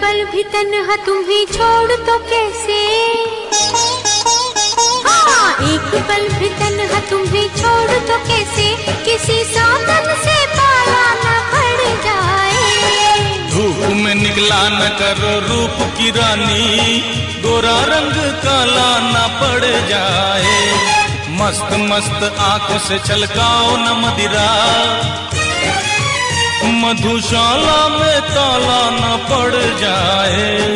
पल भी तन्हा तुम्हें छोड़ तो कैसे? हाँ एक पल भी तन्हा तुम्हें छोड़ तो कैसे? किसी साधन से पाला न पड़ जाए। धूप में निकला न कर रूप की रानी, गोरा रंग काला न पड़ जाए। मस्त मस्त आँखों से छलकाओ न मदिरा। मधुशाला में ताला न पड़ जाए